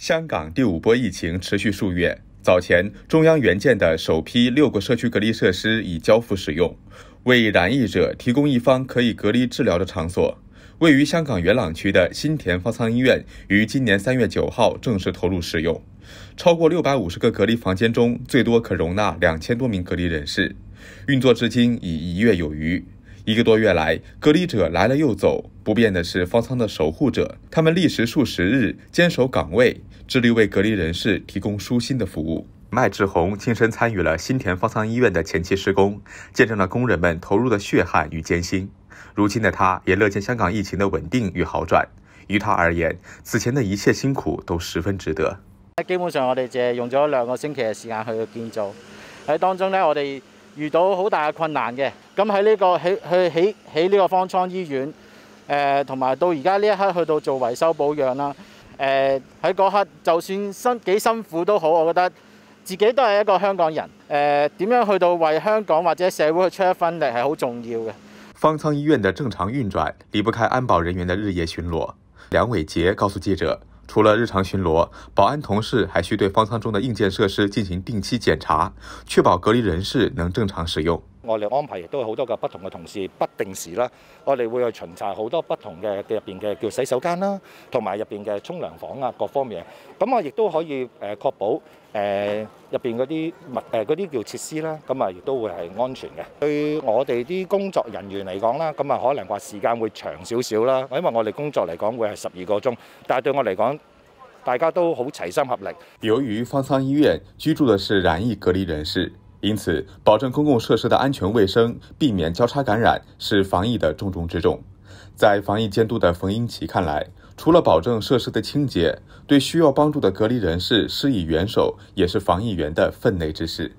香港第五波疫情持续数月，早前中央援建的首批六个社区隔离设施已交付使用，为染疫者提供一方可以隔离治疗的场所。位于香港元朗区的新田方舱医院于今年三月九号正式投入使用，超过六百五十个隔离房间中，最多可容纳两千多名隔离人士，运作至今已一月有余。一个多月来，隔离者来了又走，不变的是方舱的守护者，他们历时数十日坚守岗位，致力为隔离人士提供舒心的服务。麦志宏亲身参与了新田方舱医院的前期施工，见证了工人们投入的血汗与艰辛。如今的他，也乐见香港疫情的稳定与好转。于他而言，此前的一切辛苦都十分值得。基本上，我哋就係用咗兩個星期嘅時間去建造。喺當中呢，我哋遇到好大嘅困難嘅。咁喺呢個起去起起呢個方艙醫院，誒同埋到而家呢一刻去到做維修保養啦。誒喺嗰刻，就算辛幾辛苦都好，我覺得自己都係一個香港人。誒點樣去到為香港或者社會去出一分力係好重要嘅。方艙醫院的正常運轉離不開安保人員的日夜巡邏。梁偉傑告訴記者，除了日常巡逻，保安同事还需对方舱中的硬件设施进行定期检查，确保隔离人士能正常使用。我哋安排亦都好多嘅不同嘅同事，不定時啦，我哋會去巡查好多不同嘅嘅入邊嘅叫洗手間啦，同埋入邊嘅沖涼房啊各方面。咁啊，亦都可以誒確保誒入邊嗰啲物誒嗰啲叫設施啦，咁啊亦都會係安全嘅。對我哋啲工作人員嚟講啦，咁啊可能話時間會長少少啦，因為我哋工作嚟講會係十二個鐘，但係對我嚟講，大家都好齊心合力。由於方艙醫院居住的是染疫隔離人士。因此，保證公共設施的安全衛生，避免交叉感染，是防疫的重中之重。在防疫監督的馮英奇看來，除了保證設施的清潔，對需要幫助的隔離人士施以援手，也是防疫員的分內之事。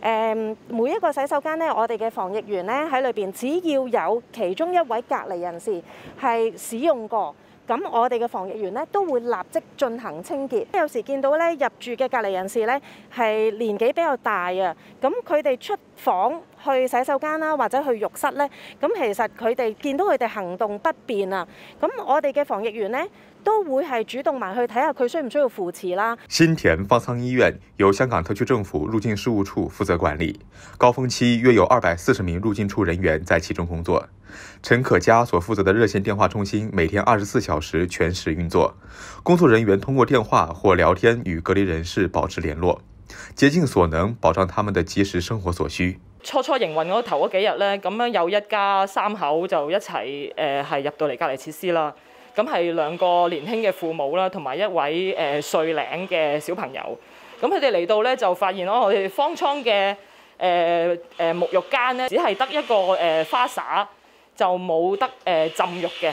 誒，每一個洗手間呢，我哋嘅防疫員呢喺裏邊，只要有其中一位隔離人士係使用過。咁我哋嘅防疫員咧都會立即進行清潔。有時見到咧入住嘅隔離人士咧係年紀比較大啊，咁佢哋出房去洗手間啦，或者去浴室咧，咁其實佢哋見到佢哋行動不便啊，咁我哋嘅防疫員咧都會係主動埋去睇下佢需唔需要扶持啦。新田方舱醫院由香港特區政府入境事務處負責管理，高峰期約有二百四十名入境處人員在其中工作。陳可嘉所負責的熱線電話中心每天二十四小小时全時運作，工作人員通過電話或聊天與隔離人士保持聯絡，竭盡所能保障他们的即時生活所需。初初營運嗰頭嗰幾日呢，咁樣有一家三口就一齊誒係入到嚟隔離設施啦。咁係兩個年輕嘅父母啦，同埋一位誒歲零嘅小朋友。咁佢哋嚟到呢，就發現咯，我哋方艙嘅誒誒沐浴間呢，只係得一個誒花灑。就冇得誒浸浴嘅，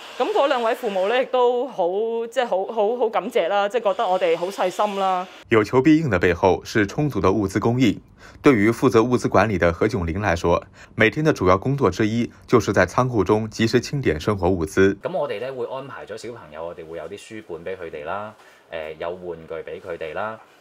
咁嗰兩位父母咧，亦都好即係好好好感謝啦，即係覺得我哋好細心啦。有求必應的背後是充足的物資供應。對於負責物資管理的何炯玲來說，每天的主要工作之一就是在倉庫中及時清點生活物資。咁我哋咧會安排咗小朋友，我哋會有啲書本俾佢哋啦，誒有玩具俾佢哋啦。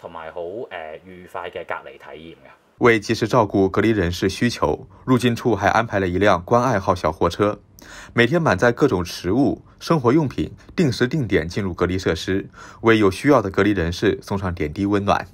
同埋好誒愉快嘅隔離體驗嘅。為及時照顧隔離人士需求，入境處還安排了一輛關愛號小貨車，每天滿載各種食物、生活用品，定時定点進入隔離設施，為有需要的隔離人士送上点滴温暖。